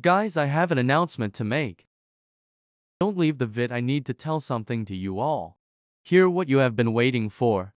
Guys, I have an announcement to make. Don't leave the vid, I need to tell something to you all. Hear what you have been waiting for.